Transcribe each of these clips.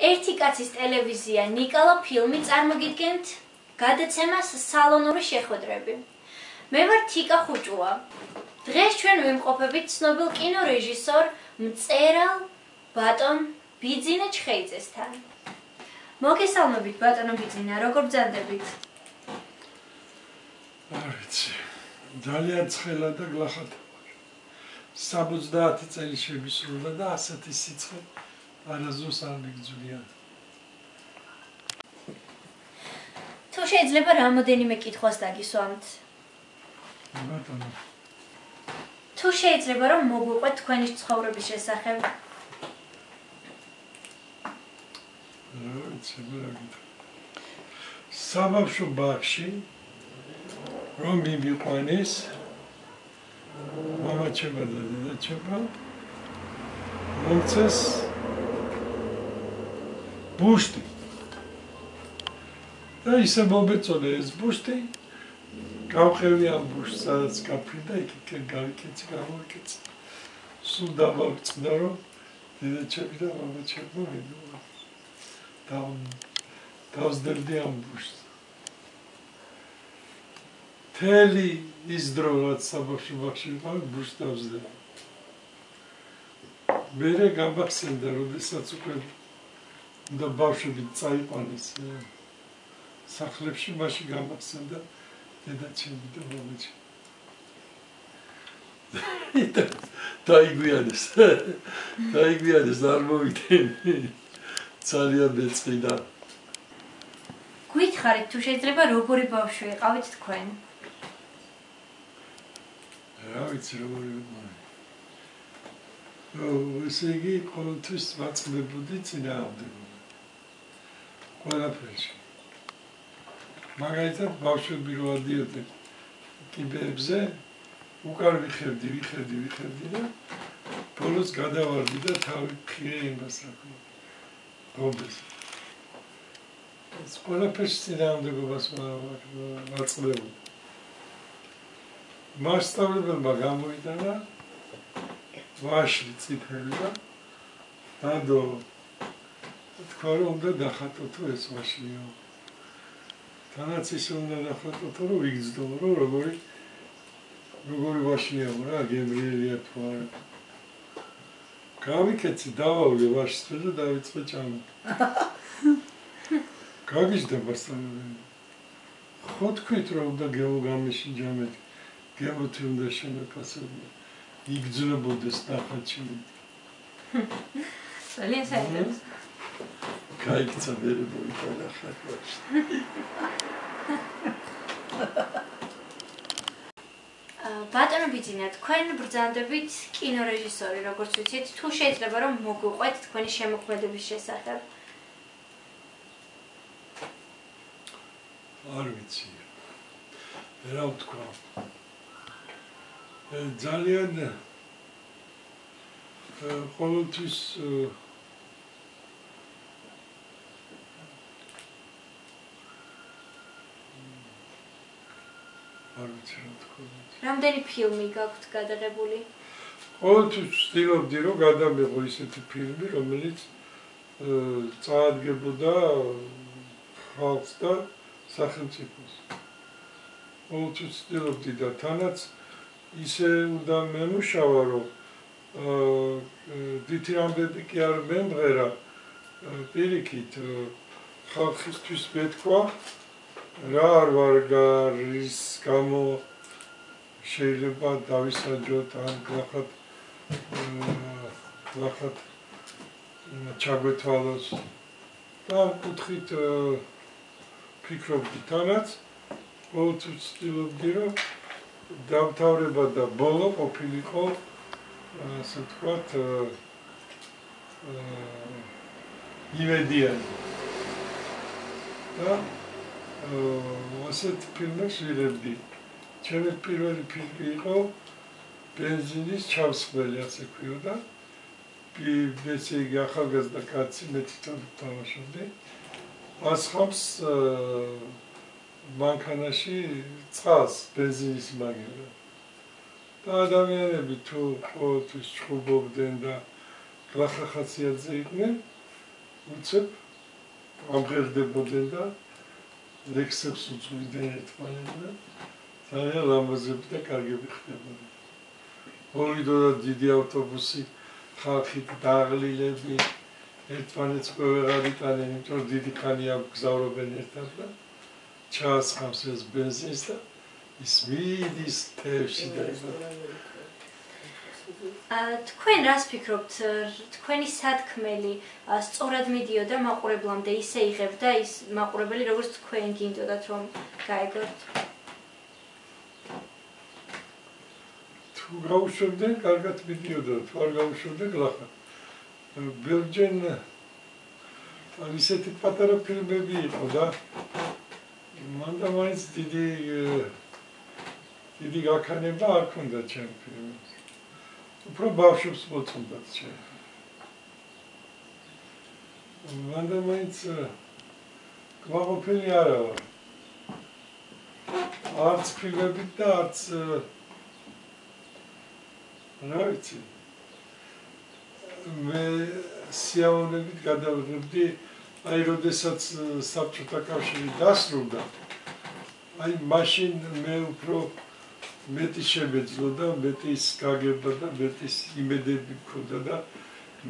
ერთი კაცის ტელევიზია ნიკოლო ფილმი წარმოგიდგენთ გადაცემას სალონური შეხვედრები. მე ვარ თიკა ხუჭუა. დღეს ჩვენ ვიმყოფებით ცნობილ კინორეჟისორ მწერალ ბატონ ბიძინა ჩხეიძესთან. მოგესალმებით ბატონო ბიძინა, როგორ ბრძანდებით? არ ვიცი. ძალიან ცხელა და გლახათა. 70 წელი შემისრულა და ასეთი სიცხე არაზუსტ არ მიგძვია. თუ შეიძლება რამოდენიმე კითხვას დაგისვამთ. ბატონო. თუ შეიძლება რომ მოგვიყვეთ თქვენი ცხოვრების შესახებ. საბავშვო ბაღში რომ მივიყვანეს მამა ჩემა და დედა ჩემა მომწეს ბუშტი. და ისე მომეწონე ეს ბუშტი. გავხევი ამ ბუშტს სადაც გაფრინდა იქ იქ გავიკეცი გავიკეცი სულ დამავწყდა რომ დედა ჩემი და მამა ჩემო მიდო და დავსდერდი ამ ბუშტს. თელი ის დრო რაც საბავშვო ბაღში ვიყავ ბუშტავზე მერე გამახსენდა როდესაც უკვე და ბავშვები წაიყვანეს სახლებში მაშინ გამახსენდა დედაჩემი და მამაჩემი და დაიგვიანეს დაიგვიანეს არ მოვიდნენ ძალიან მეწყიდა გითხარით თუ შეიძლება როგორი ბავშვი იყავით თქვენ რა ვიცი როგორი ვიყავი. ესე იგი ყოველთვის ვაწყდებოდი წინააღმდეგობა. ყველაფერში. მაგალითად, ბავშვები რო ადიოდნენ კიბერებზე, უკან ვიხებდი, ვიხებდი, ვიხებდი და ბოლოს გადავარდი და თავი ხიე იმას რა ქვია. გობეს. ეს ყველაფერში წინააღმდეგობას ვაწყდებოდი. მასშტაბებმა გამოიტანა ვაში ციფრები და დადო თქვა რომ უნდა დახატო თუ ეს ვაშიო თანაც ისე უნდა დახატო თუ რომ ვიგზდო რომ როგორი როგორი ვაშია რა გემრიელია თუ არა გავიქეცი დავავლე ვაშს და დავიწყე ჭამა გაგიჟდება სწავლები ხო თქვით რომ უნდა გეოგამიში ჯამეთი გემოთი უნდა შემეფასებინა. იგძნობოდეს ნახაჩილი. ძალიან საინტერესო. გაიქცა მერე მოიტანა ხარვაში ბატონო ბიძინა, თქვენ ბრძანდებით კინორეჟისორი, როგორც ვიცით, თუ შეიძლება რომ მოგვიყვეთ თქვენი შემოქმედების შესახებ. არ ვიცი. რა ვთქვა. ძალიან ყოველთვის არ ვიცი რა უნდა. რამდენი ფილმი გაქვთ გადაღებული? ყოველთვის ვცდილობდი რომ გადამიღო ისეთი ფილმი, რომელიც წაადგებოდა ხალხს და სახელმწიფოს. ყოველთვის ვცდილობდი და თანაც ისე უნდა მემუშავა რომ დითი ამბები კი არ მემღერა პირიქით ხალხისთვის მეთქვა რა არ ვარ გარის გამო შეიძლება დავისაჯოთ ან გახათ გახათ ჩაგვეთვალოს. და კუთხით ფიქრობდი თანაც ყოველთვის ვცდილობდი რომ დამთავრება და ბოლო ყოფილიყო ასე ვთქვათ იმედიანი და ასეთ ფილმებს ვიღებდი ჩემი პირველი ფილმი იყო ბენზინის ჩავსხმელი ასე ქვიოდა ესე იგი ახალგაზრდა კაცი მე თვითონ თამაშობდი ასხამს მანქანაში წყალს ბენზინის მაგერა. და ადამიანები თუ ყოველთვის ჩხუბობდნენ და გლახახაციაძე იყვნენ უცებ ამღერდებოდნენ და ლექსებს უძღვიდნენ ერთმანეთს. ძალიან ლამაზები და კარგები ხდებოდნენ. მოვიდოდა დიდი ავტობუსი, ხალხი დაღლილები, ერთმანეთს ყველაღარ იტანენ, იმიტომ დიდი ხანია გზავრობენ ერთად და ჩაასხამს ეს ბენზინს და ის მიდის თევში და თქვენ რას ფიქრობთ? თქვენი სათქმელი სწორად მიდიოდა მაყურებლამდე ისე იღებდა ის მაყურებელი როგორც თქვენ გინდოდათ რომ გაიგოთ თუ გაუშვებდნენ კარგად მიდიოდა თუ არ გაუშვებდნენ გლახა ბერჯენ ისეთი პატარა ფილმები იყო და მან და მაინც დიდი დიდი გაქანება არ ქონდა ჩემ ფილმებს უფრო ბავშვებს მოწონდათ ჩემ. მანდა მაინც გვაყოფილი არა ვარ. არც ფილმები და არც რა ვიცი. მე სიამოვნებით გადავიღებდი აი როდესაც საბჭოთა კავშირი დასრულდა აი მაშინ მე უფრო მეტი შემეძლო და მეტის გაგება და მეტის იმედები გქონდა და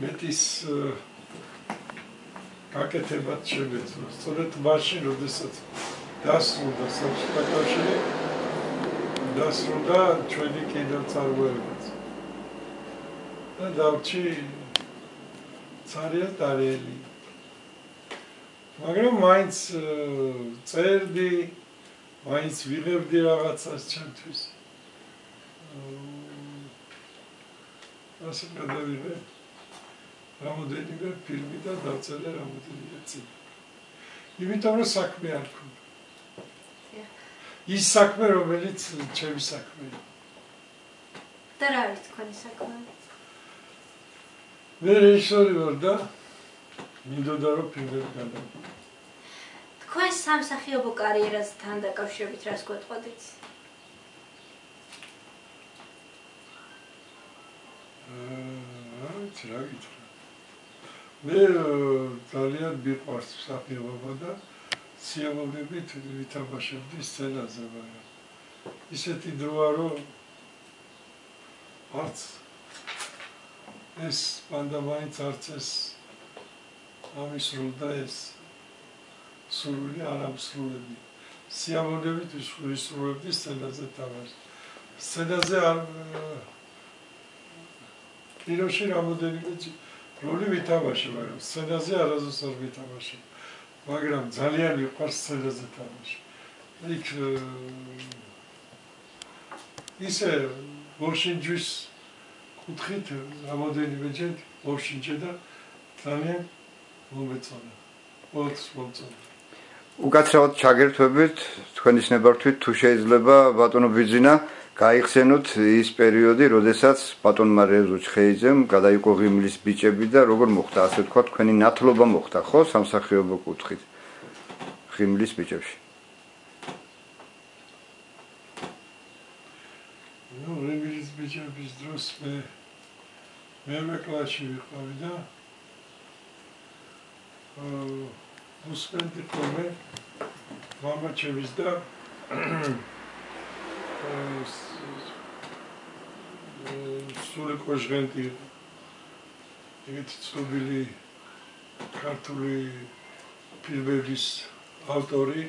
მეტის გაკეთებაც შემეძლო. სწორედ მაშინ, როდესაც დასრულდა საბჭოთა კავშირი, დასრულდა ჩვენი კინოწარმოებაც. და დავჭი ცარიელ დარიელი. მაგრამ მაინც წერდი, მაინც ვიღებდი რაღაცას ჩემთვის. ასე გადავიღე რამოდენიმე ფილმი და დაწერე რამოდენიმე წიგნი. იმიტომ რომ საქმე არ ქონდა. ის საქმე რომელიც ჩემი საქმეა. და რა არის თქვენი საქმე? მე რეჟისორი ვარ და მინდოდა რომ ფილმები გადავიღე. თქვენ სამსახიობო კარიერასთან დაკავშირებით რას გვეტყოდით? აა რა ვიცი. მე ძალიან მიყვარს საფიობა და სიამოვნებით ვითამაშებდი სცენაზე, მაგრამ ისეთი დროა რომ არც ეს პანდა მაინც არც ეს ამის როდა ეს სრული არ ამსრულებდი. სიამოვნებით ვისრულებდი სცენაზე თამაშს. სცენაზე არ კინოში რამოდენიმე როლი ვითამაშე, მაგრამ სცენაზე არასდროს არ ვითამაშე. მაგრამ ძალიან მიყვარს სცენაზე თამაში. იქ ისე ვოშინჯის კუთხით რამოდენიმე ჯერ ვოშინჯე და ძალიან მომეწონა. ოც მომწონა. უკაცრავად ჩაგერთვებით თქვენის ნებართვით თუ შეიძლება ბატონო ბიძინა გაიხსენოთ ის პერიოდი, როდესაც ბატონმა რეზო ჩხეიძემ გადაიყო ღიმლის ბიჭები და როგორ მოხდა, ასე თქვა, თქვენი ნათლობა მოხდა, ხო, სამსახიობო კუთხით. ღიმლის ბიჭებში. ნუ ღიმლის ბიჭების დროს მე მე კლასში ვიყავი და აა უსმენდი ხოლმე მამა ჩემის და სული კოჟღენტი ეგეთი ცნობილი ქართული ფილმების ავტორი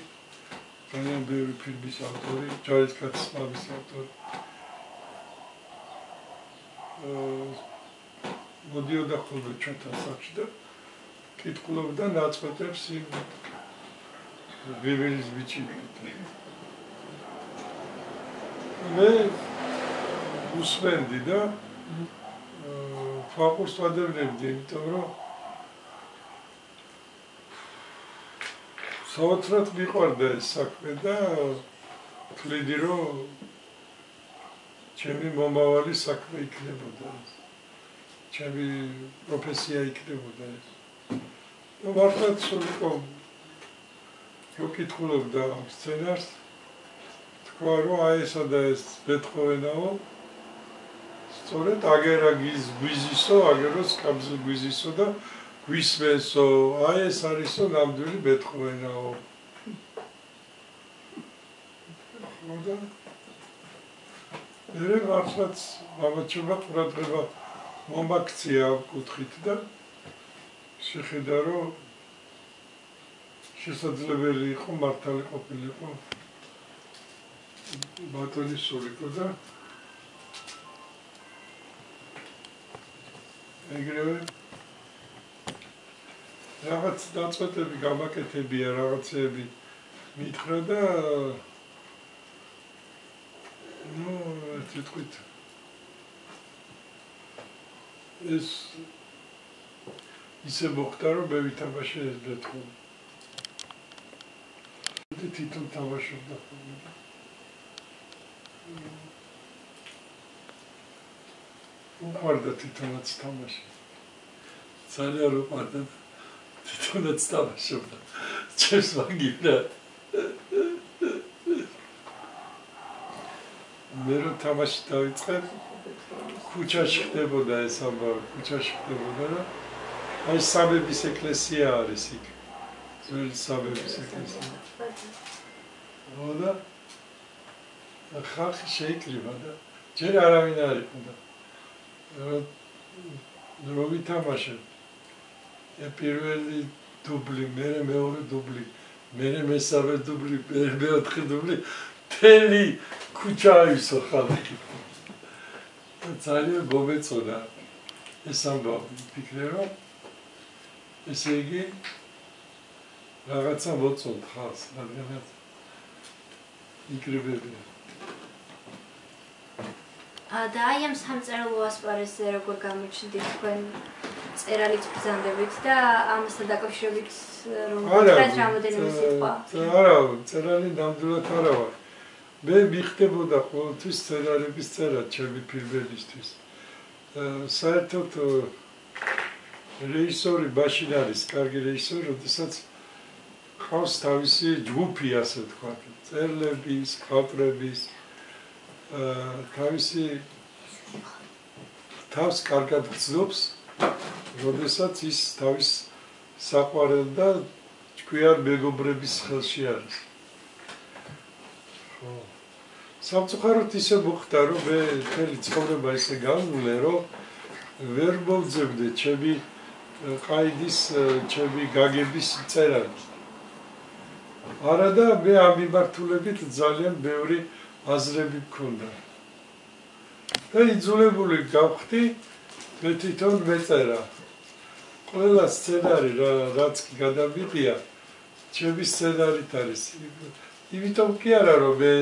ძალიან ბევრი ფილმის ავტორი ჯარისკაცის მამის ავტორი. მოდიოდა ხოლმე ჩვენთან საჭი და კითხულობდა ნაწყვეტებს იმ ვივილის ბიჭი მე უსმენდი და ფაკურს ვადევნებდი, იმიტომ რომ საოცრად მიყვარდა ეს საქმე და ვთვლიდი რომ ჩემი მომავალი საქმე იქნებოდა. ჩემი პროფესია იქნებოდა ეს. და მართლაც სულიკო ვკითხულობდა სცენარს თქვა რომ აი ესა და ეს ბეთჰოვენაო სწორედ აგერაგის გვიზისო აგეროს კაბზ გვიზისო და გვისმენსო, აი ეს არისო ნამდვილი ბეთხოვენაო. ხოდა მე მართლაც მამაჩობა ყურადღება მომაქცია კუთხით და შეხედა რომ შესაძლებელი იყო მართალი ყოფილიყო ბატონის სულიკო და ეგრევე რაღაც დაწყვეტები გამაკეთებია რაღაცები მითხრა და ну, თვითონ ეს ისე მოხდა რომ მე ვითამაშე ეს ბეთქო. თვითონ თამაშობდა. უყვარდა თვითონაც თამაში. ძალიან უყვარდა თვითონაც თამაშობდა. ჩემს მაგივრა. მე რო თამაში დავიწყე ქუჩაში ხდებოდა ეს ამბავი, ქუჩაში ხდებოდა და აი საბების ეკლესია არის იქ. ძველი საბების ეკლესია. და ხალხი შეიკრიბა და ჯერ არავინ არ იყო და რო ვითამაშე პირველი დუბლი, მე მეორე დუბლი, მე მესამე დუბლი, მე მეოთხე დუბლი თელი ქუჩა ისო ხალხი. ძალიან გომეწოდა ეს ამბავი, ვფიქრე რომ ესე იგი რაღაცა მოწონთ ხალხს, რადგანაც იკრიბებია. და აი ამ სამწერლო ასპარეზზე როგორ გამოჩნდით თქვენ წერალით ბრძანდებით და ამასთან დაკავშირებით რომ თქვენ რამოდენიმე სიტყვა? არა, წერალი ნამდვილად არა ვარ. მე მიხდებოდა ყოველთვის სცენარების წერა ჩემი ფილმებისთვის. საერთოდ რეჟისორი ბაშინ არის, კარგი რეჟისორი, როდესაც ხავს თავისი ჯგუფი, ასე თქვა, წერლების, ხალტრების, თავისი თავს კარგად გწნობს, როდესაც ის თავის საყვარელ და ჭკვიან მეგობრების ხელში არის. ხო სამწუხაროდ ისე მოხდა რომ მე მთელი ცხოვრება ისე განვლე რომ ვერ მოვძებდე ჩემი ყაიდის ჩემი გაგების წერას არადა მე ამ მიმართულებით ძალიან ბევრი აზრები მქონდა და იძულებული გავხდი მე თვითონ მეწერა ყველა სცენარი რაც კი გადავიდია ჩემი სცენარით არის იმიტომ კი არა რომ მე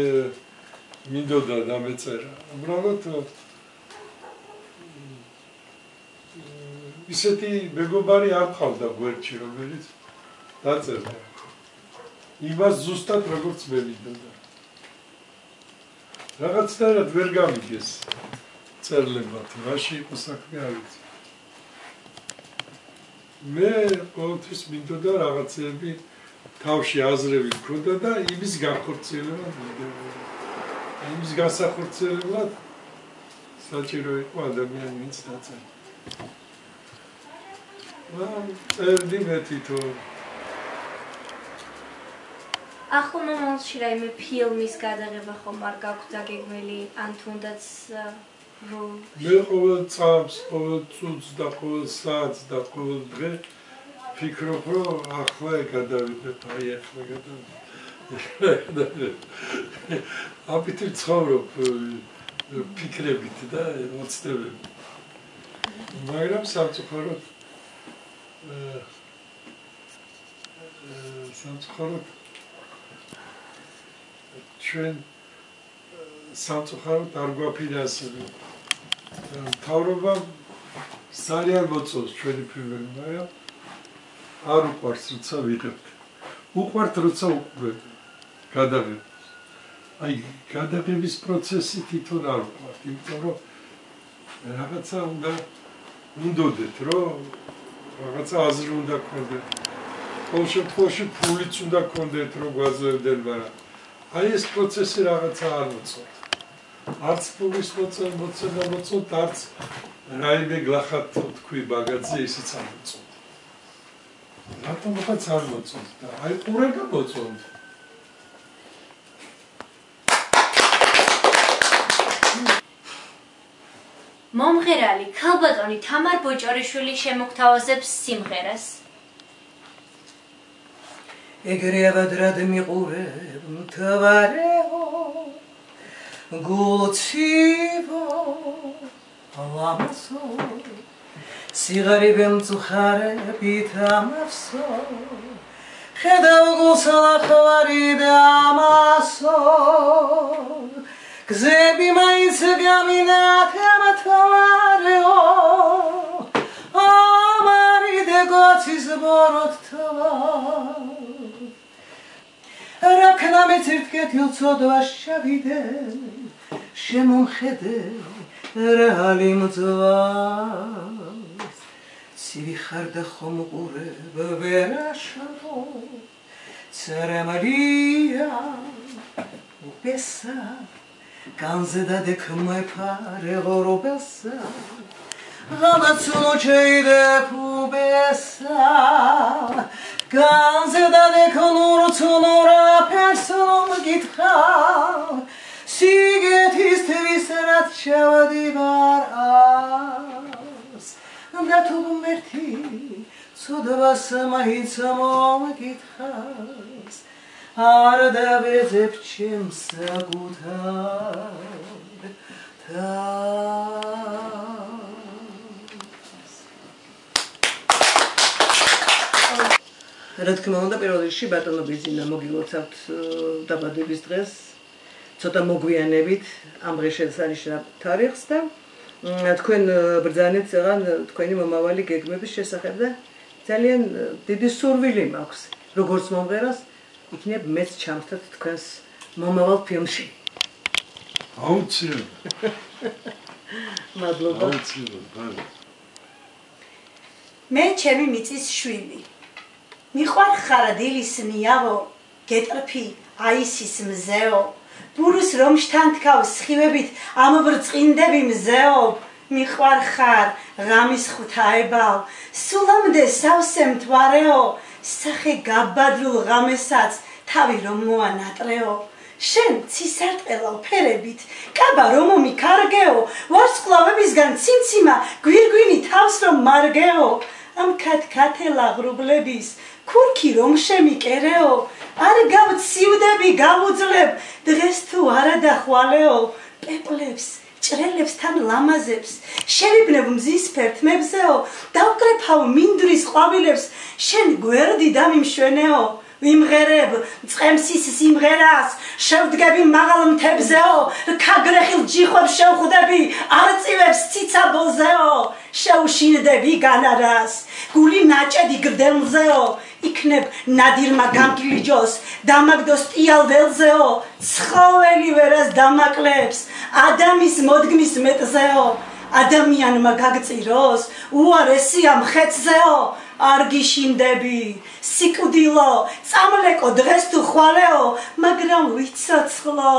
მინდოდა დამეწერა. უბრალოდ ისეთი მეგობარი არ ყავდა გვერდში, რომელიც დაწერდა. იმას ზუსტად როგორც მე მინდოდა. რაღაცნაირად ვერ გამიგეს წერლებად, რაში იყო საქმე არ ვიცი. მე ყოველთვის მინდოდა რაღაცები თავში აზრები მქონდა და იმის განხორციელება მინდოდა. იმის გასახორცელებლად საჭირო იყო ადამიანი ვინც დაწერა. ამ წერდი მე თვითონ ახლა მომავალში რაიმე ფილმის გადაღება ხომ არ გაქვთ დაგეგმილი ან თუნდაც მე ყოველ წამს, ყოველ წუთს და ყოველ საათს და ყოველ დღე ფიქრობ რომ ახლა გადავიდეთ, აი ახლა გადავიდეთ. აბიტი ცხოვრობ ფიქრებით და ემოციებით. მაგრამ სამწუხაროდ სამწუხაროდ ჩვენ სამწუხაროდ არ გვაფინანსებენ. თავრობა ძალიან მოწონს ჩვენი ფილმები, მაგრამ არ უყვარს როცა ვიღებთ. უყვართ როცა უყვართ. გადაღება. აი, გადაღების პროცესი თვითონ არ ვყავთ, იმიტომ რომ რაღაცა უნდა უნდოდეთ, რომ რაღაცა აზრი უნდა გქონდეთ. ყოველ შემთხვევაში ფულიც უნდა გქონდეთ, რომ გვაძლევდნენ, მაგრამ აი ეს პროცესი რაღაცა არ მოცოთ. არც პულის მოცემა მოცოთ, არც რაიმე გლახად თქვი ბაგაძე ისიც არ მოცოთ. რატომღაც არ მოცოთ და აი ყურება მოცოთ. მომღერალი ქალბატონი თამარ ბოჭორიშვილი შემოგთავაზებს სიმღერას. ეგრევად რად მიყურებ მთვარეო გულცივო ალამასო სიგარი ბემწუხარებით ამასო ხედავ გულსალახვარი და ამასო გზები მაინც გამინათემ თვარეო ამარი დეგოცის ბოროთ თვა რაკნა მეცირთკეთი უცოდვა შევიდე შემოხედე რეალი მძვას ცივი ხარ და ხომ ყურებ ვერაშო ცერემალია უპესა განზე და დეკმე ფარე ღორობესა ღამაც ნოჩეიდე ფუბესა განზედადე ქონურ ცუნურა პერსონომ გითხავ სიგეთის თვის რაც შევდივარ ას. და თუ მერტი ცოდვას მაინც მომგითხავს არ დავეძებ ჩემს საკუთარ და რა თქმა უნდა პირველ რიგში ბატონო ბიზინა მოგილოცავთ დაბადების დღეს. ცოტა მოგვიანებით ამ დღეს შესანიშნავ თარიღს და თქვენ ბრძანეთ ზღან თქვენი მომავალი გეგმების შესახებ და ძალიან დიდი სურვილი მაქვს. როგორც მომღერალს იქნებ მეც ჩამხდათ თქვენს მომავალ ფილმში. აუცილებლად. მადლობა. აუცილებლად მე ჩემი მიწის შვილი მიყვარ ხარადილის მიავო გეტრფი აისის მზეო. ბურუს რომშთან თქავ სხივებით ამობრწყინდები მზეო. მიყვარ ხარ ღამის ხვთაებალ სულამდე სავსე მთვარეო სახე გაბადლულ ღამესაც თავი რომ მოანატრეო. შენ ცისარტყელა ფერებით კაბა რომ მომიქარგეო ვარსკვლავებისგან ციმციმა გვირგვინი თავს რომ მარგეო. ამ ქათქათელა ღრუბლების ქურქი რომ შემიკერეო? არ გავცივდები გავუძლებ. დღეს თუ არა დახვალეო. პეპლებს ჭრელებს თან ლამაზებს. შევიბნებ მზის ფერთმებზეო. დავკრეფავ მინდრის ყვავილებს. შენ გვერდი დამიმშვენეო. ვიმღერებ წემსის სიმღერას. შევდგები მაღალ მთებზეო ქაგრეხილ ჯიხვებს შევხვდები. არწივებს ციცაბოზეო შეუშინდები განარას. გული ნაჭედი გრდელზეო იქნებ ნადირმა გამკილიჯოს დამაგდოს ტიალველზეო ცხოველი ვერას დამაკლებს ადამის მოდგმის მეტზეო ადამიანმა გაგწიროს უარესია მხეცზეო არ გიშინდები სიკვდილო წამლეკო დღეს თუ ხვალეო მაგრამ ვიცოცხლო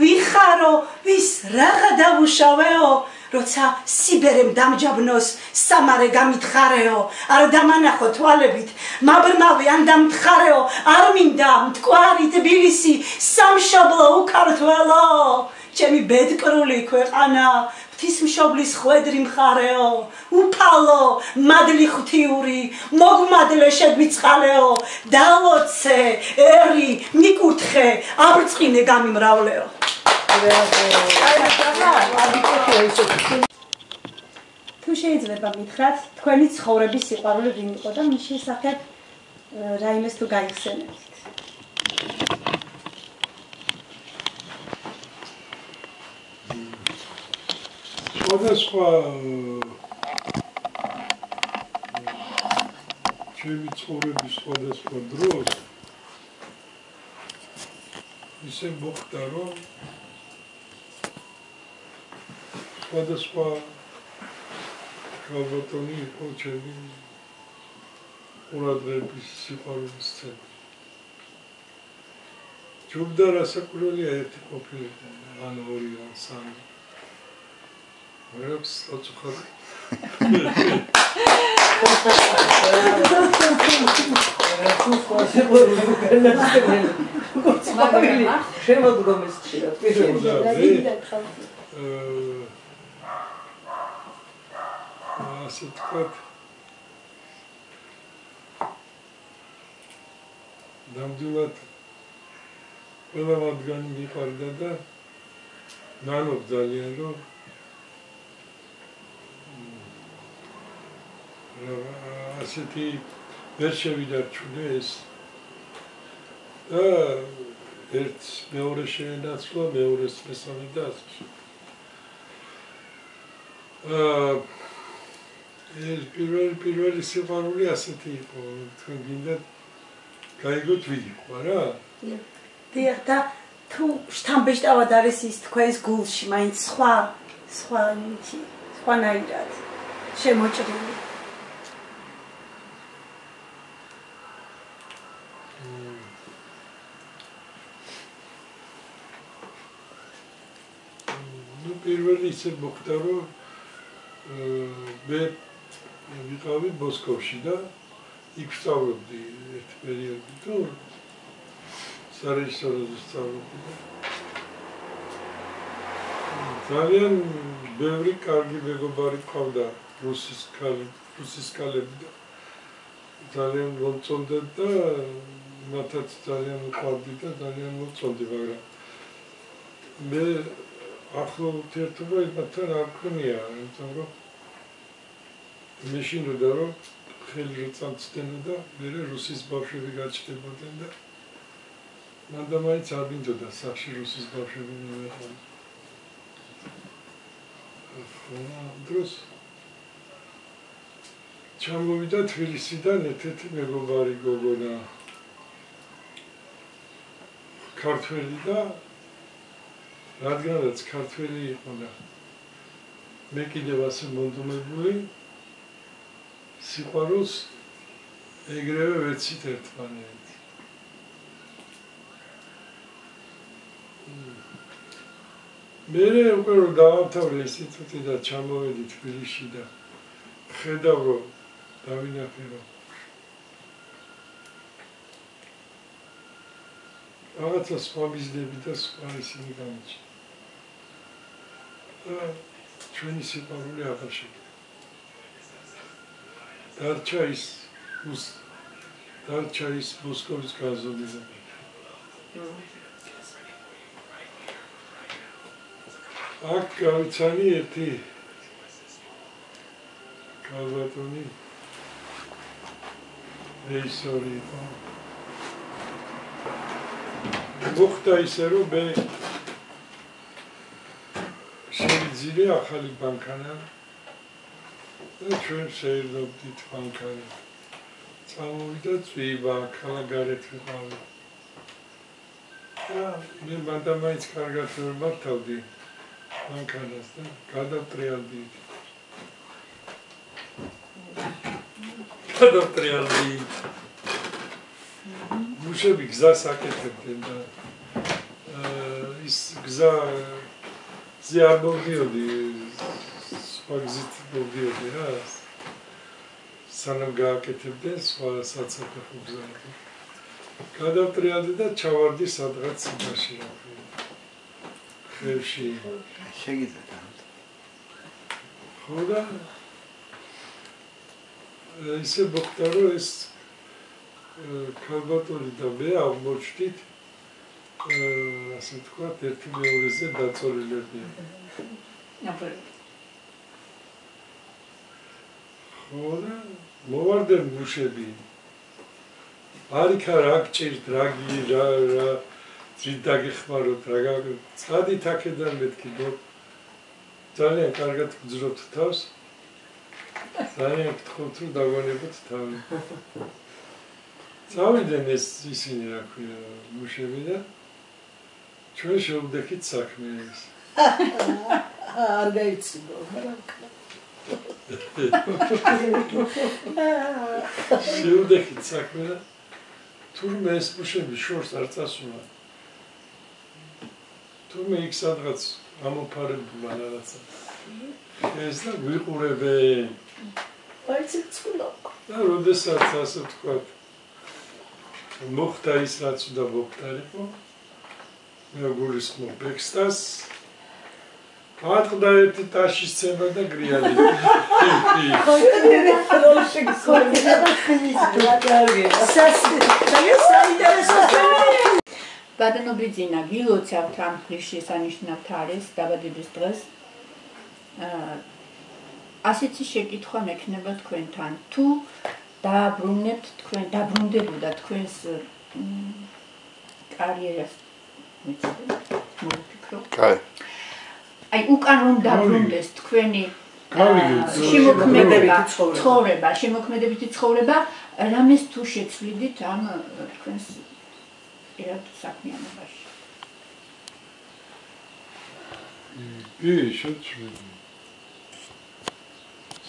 ვიხარო ვის რაღა დავუშავეო როცა სიბერემ დამჯაბნოს სამარე გამითხარეო. არ დამანახო თვალებით. მაბრმავი ან დამთხარეო. არ მინდა მტკვარი თბილისი სამშობლო უკართველო ჩემი ბედკრული ქვეყანა ღვთისმშობლის ხვედრი მხარეო, უფალო, მადლი ღვთიური, მოგმადლე შეგვიწყალეო, დალოცე, ერი, მიკურთხე, აბრწყინე გამიმრავლეო. თუ შეიძლება მითხრათ, თქვენი ცხოვრების სიყვარული ვინ იყო და მის შესახებ რაიმეს თუ გაიხსენებთ? სხვადასხვა ჩემი ცხოვრების სხვადასხვა დროს ისე მოხდა რომ სხვადასხვა ქალბატონი იყო ჩემი ყურადღების სიყვარულის ცენტრი ჯობდა რასაკვირველია ერთი ყოფილიყო ან ორი ან სამი. abi. მაგრამ შემოდგომის ხშირად პირველი და და მე იქ დახავთ. აა ასე თქვა ნამდვილად ყველა მათგანი მიყვარდა და ნანობ ძალიან რომ ასეთი ვერ შევიდა ჩუნე ეს. და ერთ მეორე შეენაცვლა მეორეს მესამე და ასე ეს პირველი პირველი სიყვარული ასეთი იყო თქვენ გინდა გაიგოთ ვიღო რა დიახ და თუ შთამბეჭდავად არის ის თქვენს გულში მაინც სხვა სხვა იმითი სხვანაირად შემოჭრილი. Ну პირველი ისე მოხდა რომ აა, მე ვიყავი მოსკოვში და იქ ვსწავლობდი ერთ პერიოდში თუ სარეჟისოროზე ვსწავლობდი და ძალიან ბევრი კარგი მეგობარი ყავდა რუსის ქალი რუსის ქალები და ძალიან მომწონდეთ და მათაც ძალიან უყვარდი და ძალიან მომწონდი მაგრამ მე ახლო ურთიერთობა იმათთან არ მქონია, იმიტომ რომ მეშინოდა რომ ხელი რო წამწდენა და მე რუსის ბავშვები გაჩნდებოდნენ და მანდა მაინც არ მინდოდა სახში რუსის ბავშვები ხო, დროს ჩამოვიდა თბილისიდან ერთ-ერთი მეგობარი გოგონა ქართველი და რადგანაც ქართველი იყო და მე კიდევ ასე მონდომებული სიყვარულს ეგრევე ვეცით ერთმანეთს მე უკვე რომ დავამთავრე ინსტიტუტი და ჩამოვედი თბილისში და ხედავ რომ დავინახე რომ რაღაცა სხვა მიზნები და სხვა ისინი გამოჩნდა. და ჩვენი სიყვარული აღარ შეგდა. დარჩა ის უს დარჩა ის მოსკოვის გაზომიზა. აქ გავიცანი ერთი კალბატონი რეჟისორი იყო. მოხდა ისე რომ მე შევიძირე ახალი ბანკანა და ჩვენ შეერდობდით ბანკანი წამოვიდა წვივა ქალაქგარეთ ვიყავი. და მე მანდამაიც კარგად ვერ მართავდი ბანკანას და გადავტრიალდი გადავტრიალდი მუშები გზას აკეთებდნენ და ის გზა ზე არ მოვიდოდი სხვა გზით მოვიდოდი რა. სანამ გააკეთებდნენ სხვა საცალფეხო გზა გადავტრიალდი და ჩავარდი სადღაც იმაში რა. ხევში. შეგიძლიათ ხო და ისე მოხდა რომ ეს ქალბატონი და მე აღმოჩნდით ასე თქვა ერთი მეორეზე დაწოლილები. ხო და მოვარდნენ მუშები. არიქა რა გჭირთ, რა რა რა ძირ დაგეხმაროთ, რა წადით აქედან მეთქი დო ძალიან კარგად გძრობთ თავს. ძალიან გთხოვთ რომ დაგვანებოთ თავი. წავიდნენ ეს ისინი რა ქვია მუშები და ჩვენ შევდექით საქმე ეს. არ გაიცინო შევდექით საქმე და თურმე ეს მუშები შორს არ წასულა. თურმე იქ სადღაც ამოფარებულა რაღაცა. ეს და ვიყურებენ მაინც წყვილო. და როდესაც ასე ვთქვა მოხდა ის რაც უნდა მოხდარიყო მე გულისხმობ ბექსტას ატყდა ერთი ტაშის ცემა და გრიალი. ბადნობიძინა გილოცავთ ამ ხრის შესანიშნავთ არის დაბადების დღეს. აა ასეთი შეკითხვა მექნება თქვენთან. თუ დააბრუნებთ თქვენ დაბრუნდებოდა თქვენს კარიერას მეცადე მოფიქრო კაი აი უკან რომ დაბრუნდეს თქვენი შემოქმედება ცხოვრება შემოქმედებითი ცხოვრება რამეს თუ შეცვლიდით ამ თქვენს ერთ საქმიანობაში? კი შეცვლიდი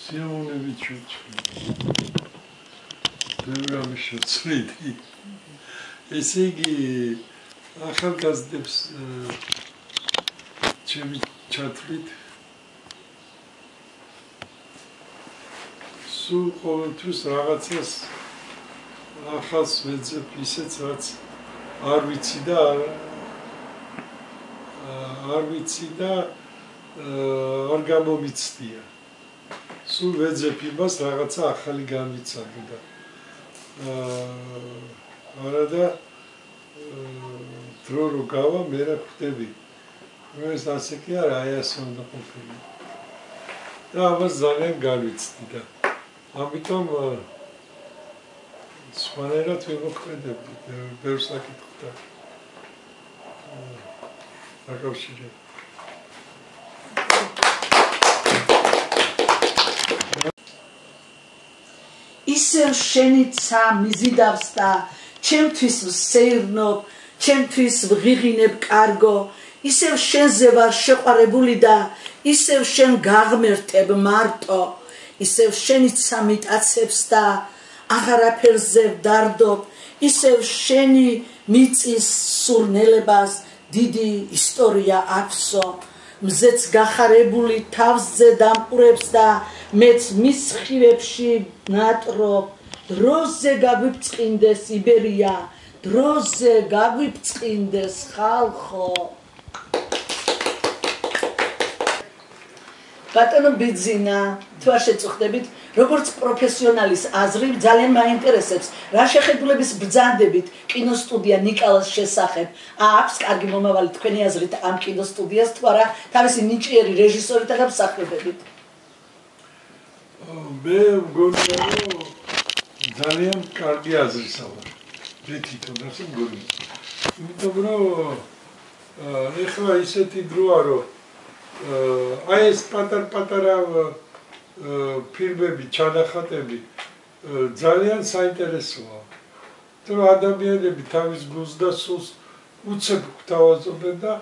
სიამოვნებით შეცვლიდი ბევრამ შეცვლიდი ესე იგი ახალგაზრდებს ჩემი ჩათვლით. სულ ყოველთვის რაღაცას ახალს ვეძებ ისეც რაც არ ვიცი და არ ვიცი და არ გამომიცდია. სულ ვეძებ იმას რაღაცა ახალი გამიცადე და არა და დრო რო გავა მე რა ხვდები ეს ასე კი არა, აი ასე უნდა ყოფილიყო. და ამას ძალიან გავიცდი და ამიტომ სხვანაირად ვიმოქმედებდი ბევრ საკითხთან. აკავშირებ. ისევ შენიცა მიზიდავს და ჩემთვის ვსეირნობ, ჩემთვის ვღიღინებ კარგო, ისევ შენზე ვარ შეყარებული და ისევ შენ გაღმერთებ მარტო ისევ შენიც სამიტაცებს და აღარაფერზე ვდარდობ ისევ შენი მიწის სურნელებას დიდი ისტორია აქვსო მზეც გახარებული თავზე დამყურებს და მეც მის ხივებში ნატრო. დროზე გაგვიფწყინდეს იბერია დროზე გაგვიფწყინდეს ხალხო ბატონო ბიძინა თუ არ შეწუხდებით როგორც პროფესიონალის აზრი ძალიან მაინტერესებს რა შეხედულების ბრძანდებით კინოსტუდია ნიკალას შესახებ. აქვს კარგი მომავალი თქვენი აზრით ამ კინოსტუდიას თუ არა თავისი ნიჭიერი რეჟისორითა და მსახიობებით. მე მგონია რომ ძალიან კარგი აზრი საუბარი მე თვითონ ასე მგონი იმიტომ რომ ეხლა ისეთი დროა რომ აი ეს პატარ-პატარა ფილმები, ჩანახატები ძალიან საინტერესოა. თუ ადამიანები თავის გულს და სულს უცებ გვთავაზობენ და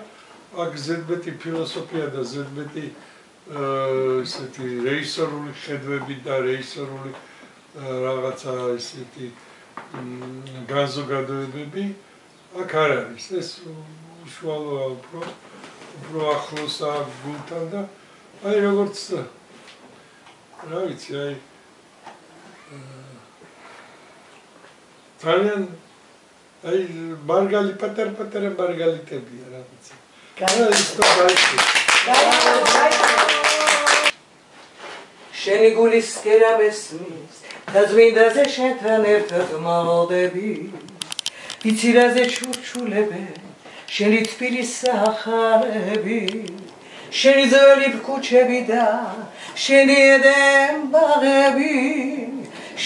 აქ ზედმეტი ფილოსოფია და ზედმეტი ესეთი რეჟისორული ხედვები და რეჟისორული რაღაცა ესეთი განზოგადოებები აქ არ არის. ეს უშუალოა უფრო უფრო ახლოსა გულთან და აი როგორც რა ვიცი აი ძალიან აი მარგალი პატარ პატარა მარგალიტებია რა ვიცი. განა ის თო გაიცი შენი გულის კერავეს მის და ზვინდაზე შენთან ერთად მოვდები იცირაზე ჩურჩულებენ შენი თბილის სახარები შენი ძველი ქუჩები და შენი ედემ ბაღები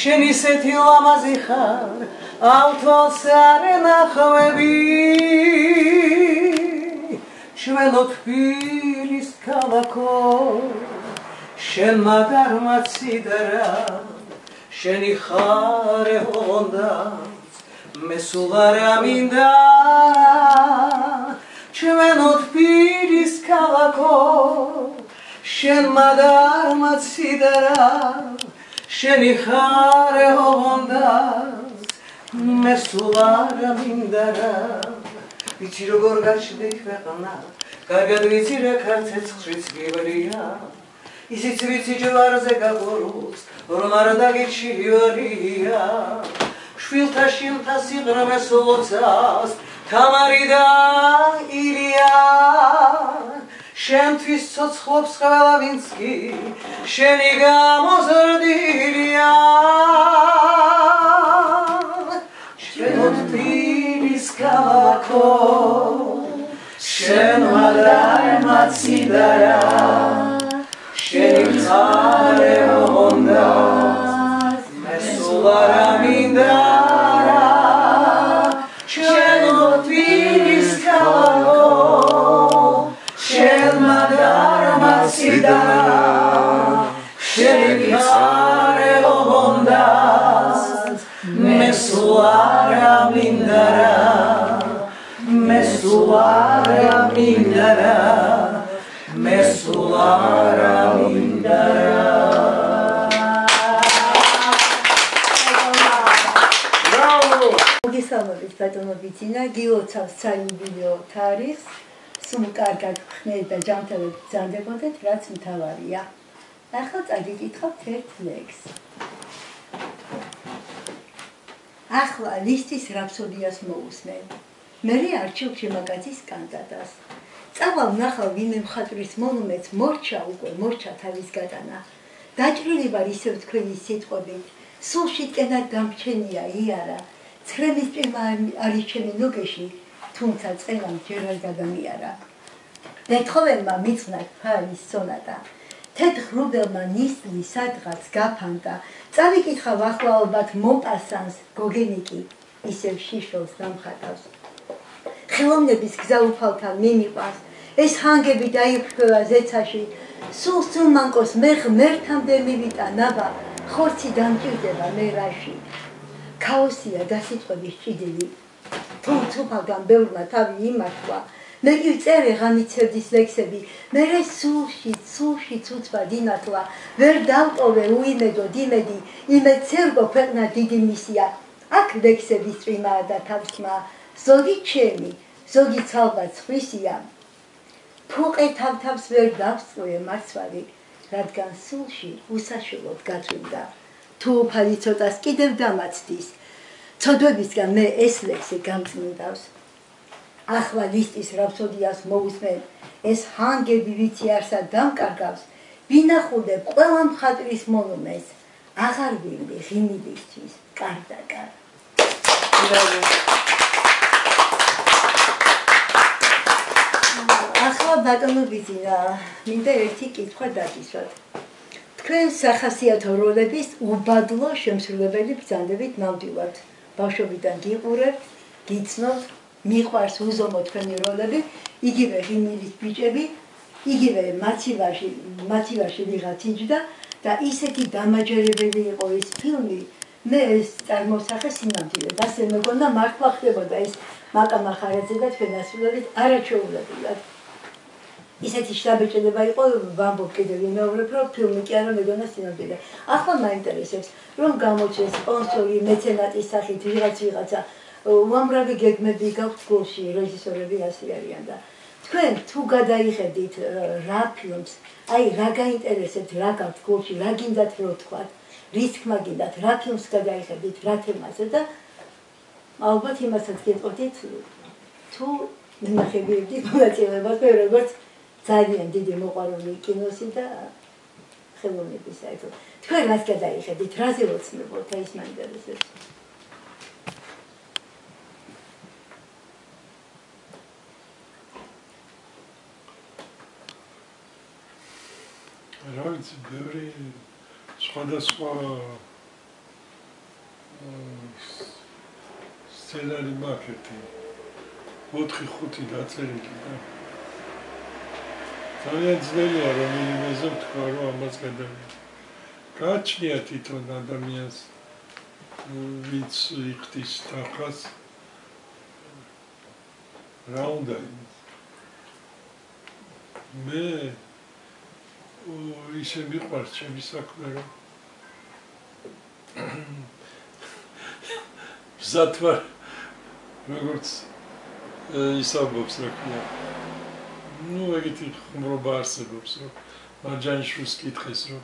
შენი სეთი ლამაზი ხარ ავთოს არ ნახვები ჩვენო თბილის ქალაქო შენ მაგარმაცი დარა შენი ხარე ჰონდა მე სულ არ ამინდა. ჩვენო თბილის ქალაქო შენ მადარ მაციდარა შენი ხარე ჰონდა მე სულ არ ამინდა ვიცი როგორ გაჩნდი ქვეყანა? კარგად ვიცი რა ქართეცხრიც გიბრია ისიც ვიცი ჯვარზე გაგურულს რომ არ დაგიჩიორია შვილთა შილთა სიღრმეს ლოცავს თამარი და ილია. შენთვის ცოცხლობს ყველა ვინც კი შენი გამოზრდილია. შენოთ თბილის ქალაქო შენ მადარ მაციდარა შენი ხარე უნდა მესულარა მინდარა შენოთ თბილის ქალაქო შენ მადარ მაციდარა შენი ხარე უნდა მესულარა მინდარა მესულარა მინდარა მესულარა მინდარა ბატონო ბიძინა გილოცავს საიუბილეო თარიღს სულ კარგად ხნეთ და ჯანმრთელად ბრძანდებოდეთ რაც მთავარია. ახლა წაგიკითხავთ ერთ ლექს ახლა ლისტის რაფსოდიას მოусმენ. მე არჩევ შემაგაზის კანდიდატას წავალ ნახავ ვინმე მხატვრის მონუმენტს მორჩა უკვე მორჩა თავის გატანა. დაჭრილი ვარ ისევ თქვენი სიტყვებით. სულ შიტკენად დამჩენია იარა ცრემის პირმა არის ჩემი ნოგეში თუმცა წელამ ჯერ არ გადამიარა. ბეთჰოვენმა მიცნა ფარის სონატა. თეთრ რუბელმა ნისლი სადღაც გაფანტა. წავიკითხავ ახლა ალბათ მოპასანს გოგენიკი ისევ შიშველს დამხატავს. ხელოვნების გზა უფალთან მიმიყვანს ეს ჰანგები დაიფრქვევა ზეცაში. სულ სულ მანკოს მე ღმერთამდე მივიტა ნაბა ხორცი დამჭირდება მე რაში ქაოსია დასიტყვების ჭიდილი. თუ თუფალგან ბევრმა თავი იმართვა. მე კი წერე ღამიცერდის ლექსები. მე რე სულში სულში ცუცვა დინათლა. ვერ დავტოვე უიმედო დიმედი იმედ ცერგო ქვეყნა დიდი მისია. აქ ლექსების წვიმაა და თავსმა. ზოგი ჩემი ზოგი ცალბა ცხვისია ფუყე თავთავს ვერ დავწყვე მარცვალი რადგან სულში უსაშვილოდ გაწვიმდა თუ უფალი ცოტას კიდევ დამაცდის ცოდვებისგან მე ეს ლექსი გამწმინდავს. ახლა ლისტის რაფსოდიას მოусმენ. ეს ჰანგები ვიცი არსა დამკარგავს. ვინახულებ ყველა მხატვრის მონუმენტს. აღარ ვიმდი ღიმილისთვის კარდაკარ ახლა ბატონო ბიძინა მინდა ერთი კითხვა დაგისვათ თქვენ სახასიათო როლების უბადლო შემსრულებელი ბრძანდებით ნამდვილად ბავშვობიდან გიყურებთ გიცნობთ მიყვარს უზომო თქვენი როლები იგივე ღიმილის ბიჭები იგივე მათივაში მათივაში ვიღაც იჯდა და ისეთი დამაჯერებელი იყო ეს ფილმი. მე ეს წარმოსახე სინამდვილედ ასე მეგონა მართლა ხდებოდა ეს მაკამა ხარაძე და თქვენ ასრულებით არაჩვეულებრივად ისეთი შტაბეჭედება იყო ვამბობ კიდევ იმეორებ რომ ფილმი კი არა მეგონა სინამდვილე. ახლა მაინტერესებს რომ გამოჩეს სპონსორი მეცენატის სახით ვიღაც ვიღაცა. უამრავი გეგმები გაქვთ გულში რეჟისორები ასე არიან და. თქვენ თუ გადაიხედით რა ფილმს? აი რა გაინტერესებთ რა გაქვთ გულში რა გინდათ რო თქვათ? რის თქმა გინდათ რა ფილმს გადაიხედით რა თემაზე და ალბათ იმასაც გეტყვით თუ ნახებიერთი მონაწილეობას მე როგორც ძალიან დიდი მოყვარული კინოსი და ხელოვნების საერთოდ. თქვენ რას გადაიხედით, რაზე ოცნებოთ ეს მაინტერესებს? რა ვიცი, ბევრი სხვადასხვა სცენარი მაქვს. 4-5 დაწერილი და ძალიან ძნელია რომ იმაზე ვთქვა რომ ამას გადავიდე. გაჩნია თვითონ ადამიანს ვინც იხდის თახას რა უნდა მე ისე მიყვარს ჩემი საქმე რომ ზათვა როგორც ისაბობს რა ქვია ну ეგეთი ხმრობა არსებობს რომ მარჯანიშვილს კითხეს რომ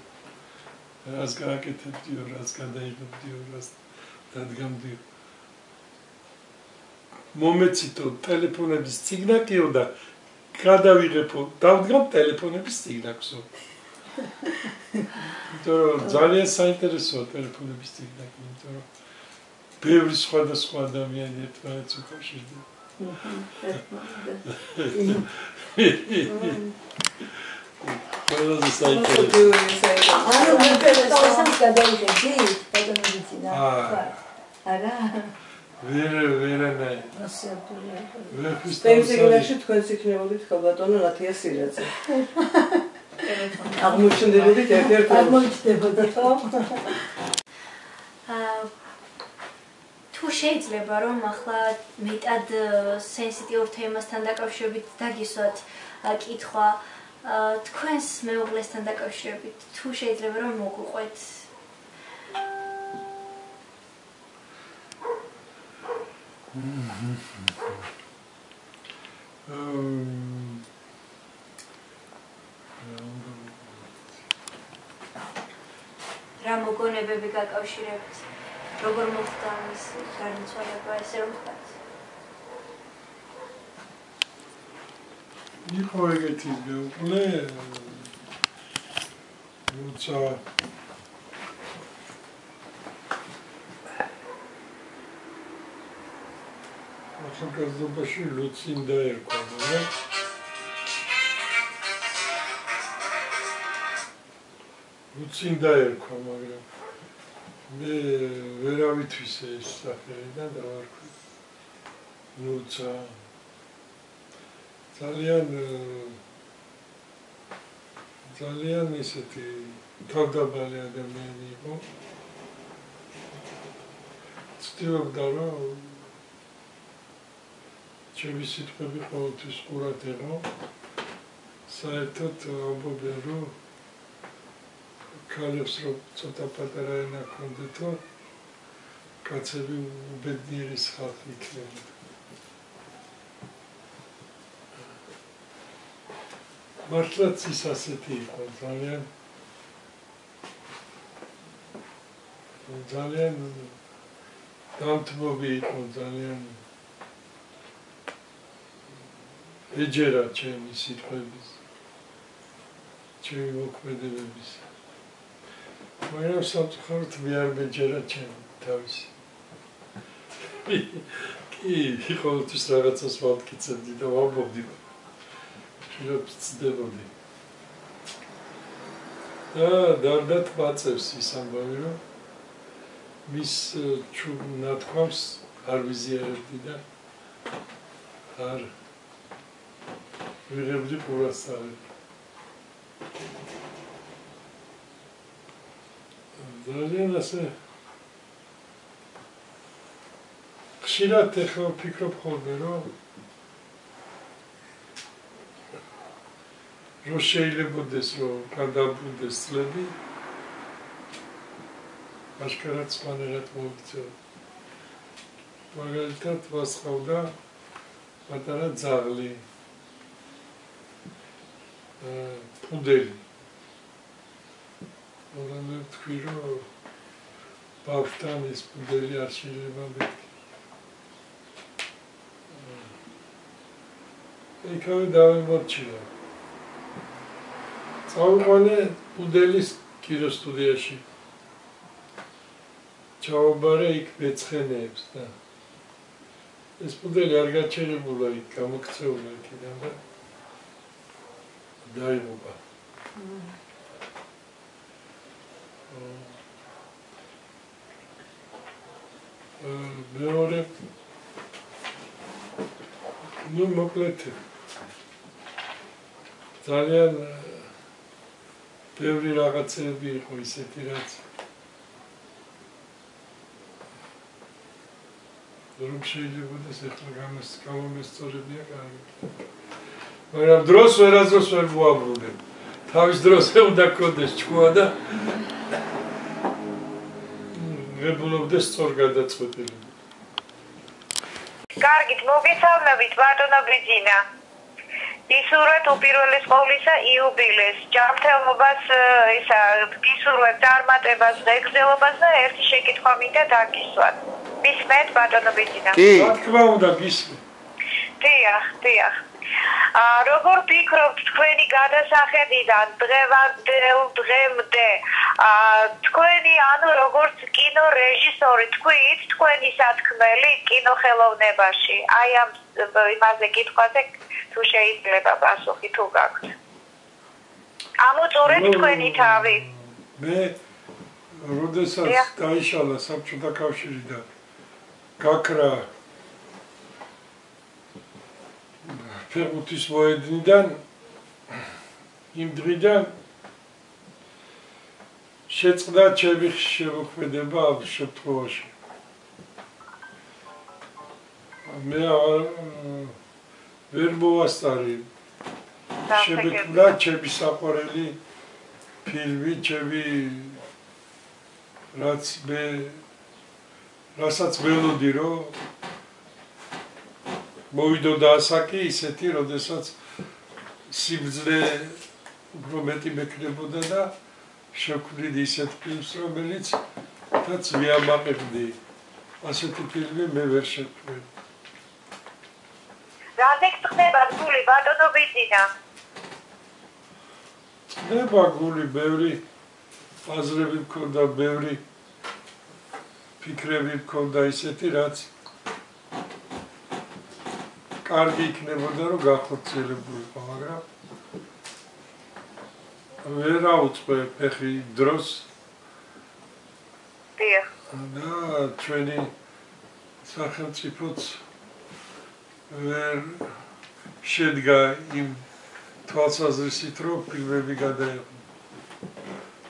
რას გააკეთებდიო, რას გადაიღებდიო, რას დადგამდიო. მომეციტო ტელეფონების ციგნაკიო და გადავიღებო, დავდგამ ტელეფონების ციგნაკსო. იმიტომ ძალიან საინტერესოა ტელეფონების ციგნაკი, იმიტომ რომ ბევრი სხვადასხვა ადამიანი ერთმანეთს უკავშირდება. ყველაზე საინტერესო. ანუ მეტყვი გადაიღებდი ბატონობიცინა. არა. ვერ ვერანა. ვერ სპეციალში თქვენს იქნებოდით ხო ბატონო ნათია სირაძე. აღმოჩნდებოდით ერთ-ერთ აღმოჩნდებოდი ხო? თუ შეიძლება რომ ახლა მეტად სენსიტიურ თემასთან დაკავშირებით დაგისვათ კითხვა თქვენს მეუღლესთან დაკავშირებით თუ შეიძლება რომ მოგუყვეთ. რა მოგონებები გაკავშირებთ როგორ მოხდა ის გარდაცვალება ესე რომ ვთქვათ? იყო ეგეთი მეუღლე როცა ახალგაზრდობაში ლუცინდა ერქვა რა. ლუცინდა ერქვა მაგრამ მე ვერავითვისე ეს სახელი და დავარქვი. ნუცა ძალიან ძალიან ისეთი თავდაბალი ადამიანი იყო. ცდილობდა რომ ჩემი სიტყვები ყოველთვის ყურადღება საერთოდ ამბობენ რომ ქალებს რომ ცოტა პატარა ენა კონდეთო კაცები უბედნიერის ხალხი იქნებოდა მართლაც ის ასეთი იყო ძალიან ძალიან დამთმობი იყო ძალიან ეჯერა ჩემი სიტყვების ჩემი მოქმედებების მაგრამ საფრთხოთ მე არ მეჯერა ჩემ თავის. კი, ყოველთვის რაღაცას ვამტკიცებდი და ვამბობდი. შეიძლება ცდებოდი. და დარდათ მაწევს ის ამბავი რომ მის ჩუ ნათქვამს არ ვიზიარებდი და არ ვიღებდი ყურასწავლებს. ძალიან ასე ხშირად ახლა ფიქრობ ხოლმე რომ რო შეიძლებადეს რომ გადაბრუნდეს წლები აშკარად სპანერად მოვიქცე მაგალითად ვასხავდა პატარა ძაღლი აა პუდელი მაგრამ თქვი რომ ბავშვთან ის პუდელი არ შეიძლება მეთქი. ეკავე დავემორჩილა. წავყვანე პუდელის კირო სტუდიაში. ჩაუბარე იქ მეცხენეებს და ეს პუდელი არ გაჩერებულა იქ გამოქცეულა იქიდან და დაიღუპა. მეორე. ნუ მოკლედ. ძალიან ბევრი რაღაცები იყო ისეთი რაც რომ შეიძლება ეს ახლა გამოს გამომესწორებია კარგი. მაგრამ დროს ვერაზოს ვერ მოაბრუნებ თავის დროზე უნდა კონდეს ჭკუა და ღებულობდეს სწორ გადაწყვეტილებას. კარგით, მოგესალმებით ბატონო ბიძინა. ისურვეთ უპირველეს ყოვლისა იუბილეს, ჯანმრთელობას, ისა ისურვეთ წარმატებას, ღეგზელობას და ერთი შეკითხვა მინდა დაგისვათ. მისმენთ ბატონო ბიძინა. კი რა თქმა უნდა გისმენთ. დიახ, დიახ. ა როგორ ფიქრობთ თქვენი გადასახედიდან დღევანდელ დღემდე? ა თქვენი ანუ როგორც კინო რეჟისორი თქვით თქვენი სათქმელი კინოხელოვნებაში? აი ამ იმაზე კითხვაზე თუ შეიძლება პასუხი თუ გაქვთ. ამოწურეთ თქვენი თავი. მე როდესაც დაიშალა საბჭოთა კავშირი და გაქრა ფეხბურთის მოედნიდან იმ დღიდან შეწყდა ჩემი შემოქმედება ამ შემთხვევაში. მე ვერ მოვასწარი შემექმნა ჩემი საყვარელი ფილმი, ჩემი რაც მე რასაც ველოდი რომ მოვიდოდა ასაკი ისეთი, როდესაც სიბძნე უფრო მეტი მექნებოდა და შეკვდიდი ისეთ ფილმს, რომელიც რაც მიამაყებდი. ასეთი ფილმი მე ვერ შეკვდი. რადგან ხდება გული ბატონო ბიძინა? ხდება გული ბევრი აზრები მქონდა, ბევრი ფიქრები მქონდა ისეთი, რაც კარგი იქნებოდა რომ გახორციელებულიყო, მაგრამ ვერ აუწყე ფეხი დროს. დიახ. და ჩვენი სახელმწიფოც ვერ შედგა იმ თვალსაზრისით, რომ ფილმები გადაიღო.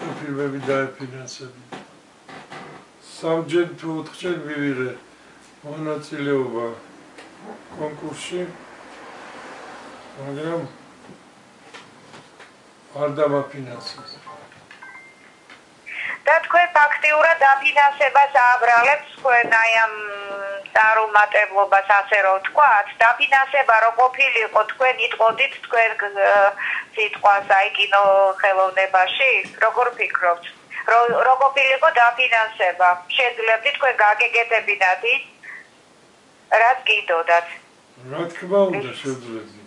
და ფილმები დაეფინანსებინა. სამჯერ თუ ოთხჯერ მივიღე მონაწილეობა კონკურსში. მაგრამ არ დამაფინანსეს. და თქვენ ფაქტიურად დაფინანსებას აბრალებთ თქვენ აი ამ წარუმატებლობას ასე რომ თქვათ. დაფინანსება რო ყოფილიყო თქვენ იტყოდით თქვენ სიტყვას აი კინო ხელოვნებაში? როგორ ფიქრობთ? რო ყოფილიყო დაფინანსება. შეძლებთ თქვენ გაგეგეთებინათ ის რაც გიდოდათ. რა თქმა უნდა შეძლებდი.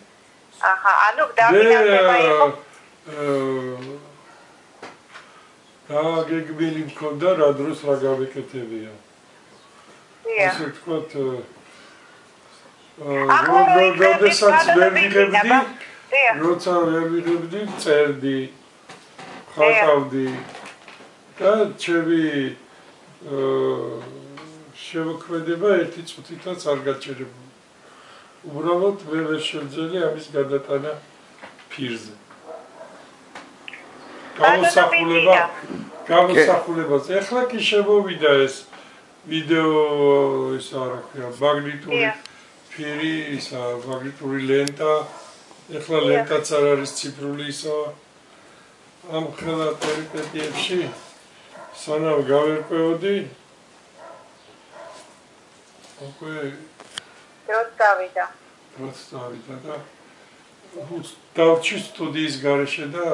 აჰა, ანუ დაფინანსება იყო. და გეგმილი მქონდა რა დროს რა გავეკეთებია. ასე თქვათ აა როდესაც ვერ ვიღებდი, როცა ვერ ვიღებდი, წერდი, ხატავდი და ჩემი აა შემოქმედება ერთი წუთითაც არ გაჩერებული. უბრალოდ ვერ შემძელი ამის გადატანა ფირზე. გამოსახულება გამოსახულებას. ეხლა კი შემოვიდა ეს ვიდეო ის არა ქვია მაგნიტური ფირი ისა მაგნიტური ლენტა. ეხლა ლენტაც არ არის ციფრული ისა ამ ხელა პერიპეტიებში სანამ გავერკვეოდი უკვე დროს დავიდა. დროს დავიდა და დავჩი სტუდიის გარეშე და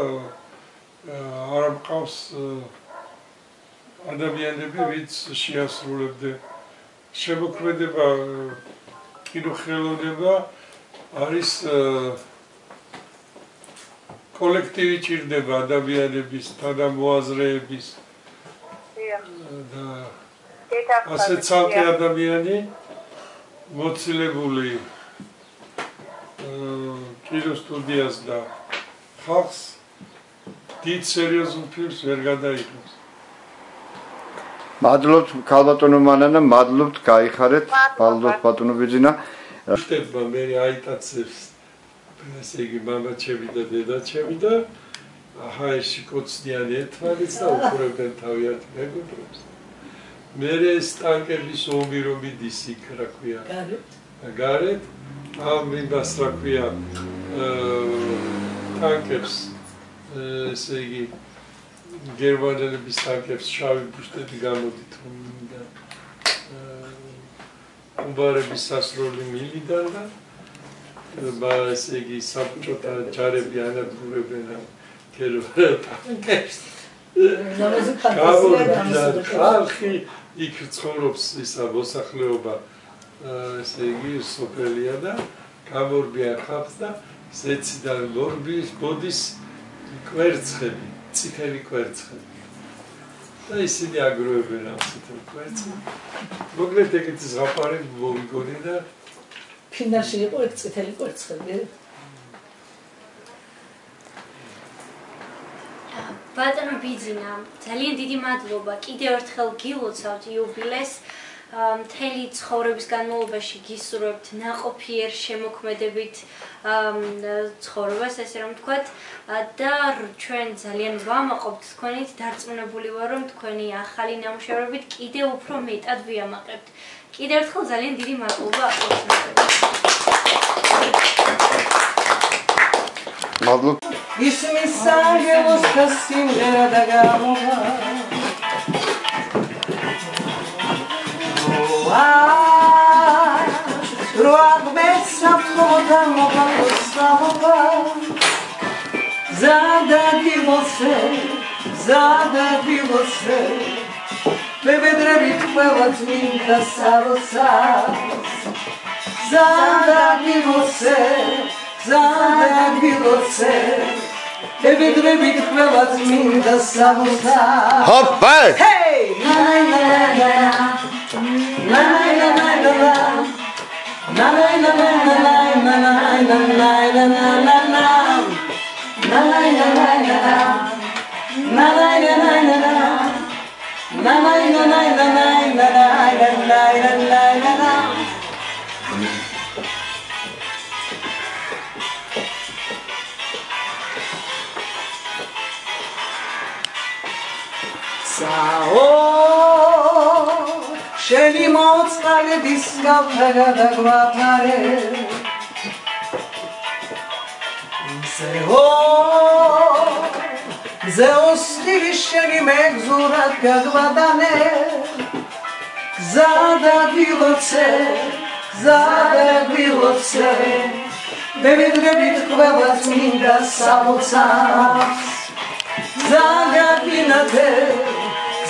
არ მყავს ადამიანები, ვინც შეასრულებდა შემოქმედება კინოხელოვნება არის კოლექტივი ჭირდება ადამიანების თანამოაზრეების. და ასე ცალკე ადამიანი მოცილებული კინო სტუდიას და ხალხს დიდ სერიოზულ ფილმს ვერ გადაიღებს. მადლობთ ქალბატონო მანანა, მადლობთ, გაიხარეთ, მადლობთ ბატონო ბიძინა. ხდება მე აიტაცებს ესე იგი მამაჩები და დედაჩები და აჰა ეს კოცნიანი ერთმანეთს და უყურებენ თავიანთ მეგობრებს. მე ეს ტანკების ომი რომ მიდის იქ რა ქვია? გარეთ. ამ იმას რა ქვია? ტანკებს ესე იგი გერმანელების ტანკებს შავი ბუშტები გამოდით და უმბარების სასროლი მილიდან და ესე იგი საბჭოთა ჯარები ანადგურებენ ამ გერბერტ ნამაზი გამოვიდა ფანტაზია ხალხი იქ ცხოვრობს ისა მოსახლეობა ესე იგი სოფელია და გამორბიან ხალხს და ზეციდან მორბის ბოდის კვერცხები წითელი კვერცხები. და ისინი აგროვებენ ამ წითელ კვერცხებს მოკლედ ეგეთი ზღაპარი მომიგონი და ფინალში იყო ეგ წითელი კვერცხები ბატონო ბიძინა, ძალიან დიდი მადლობა. კიდევ ერთხელ გილოცავთ იუბილეს. მთელი ცხოვრების განმავლობაში გისურვებთ ناყოფიერ შემოქმედებით ცხოვრებას, ესე რომ ვთქვათ, და ჩვენ ძალიან ვამაყობთ თქვენით, დარწმუნებული ვარ, რომ თქვენი ახალი ნამუშევრებით კიდევ უფრო მეტად ვიამაყებთ. კიდევ ერთხელ ძალიან დიდი მადლობა აყვავთ. Madlup. Isso mi sangue los casimera da gamova. Roa, roa mesa moda moda samova. Zada de você, zada de você. Bebe drevi pela tinta sarosas. Zada de você. Zadem bilose Ebedre bitmemez minda sahuta Hoppa! Hey! Nanay nanay nanay Nanay nanay nanay Nanay nanay nanay nanay nanay nanay nanay Nanay nanay nanay Nanay nanay nanay Nanay nanay nanay nanay nanay nanay საო შენი მოწყალების გავფერა და გვაფარე. ზეო ზეო სტილი შენი მეგზურად გაგვადანე გზა დაგილოცე გზა დაგილოცე დევიდრებით ყველა წმინდა სამოცას გზა გაგინათე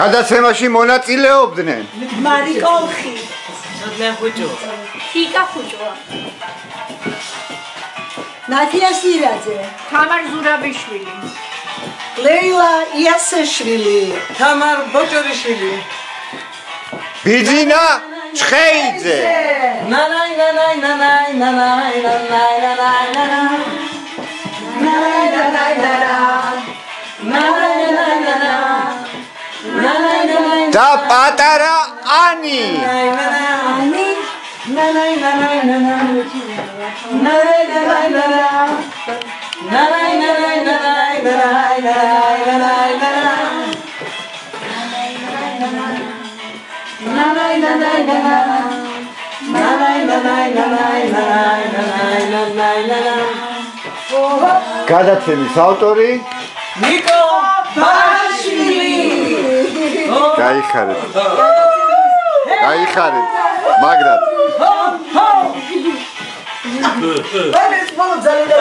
გადაცემაში მონაწილეობდნენ. მარი კოლხი. თიკა ხუჭო. ნათია სირაძე. თამარ ზურაბიშვილი. ლეილა იასეშვილი. თამარ ბოჭორიშვილი. ბიძინა ჩხეიძე. ნანაი ნანაი ნანაი ნანაი ნანაი ნანაი ნანაი ნანაი. ნანაი ნანაი ნანაი და პატარა ანი. გადაცემის ავტორი ნიკო ბაშვილი გაიხარეთ. გაიხარეთ მაგრად. ეს მოძალე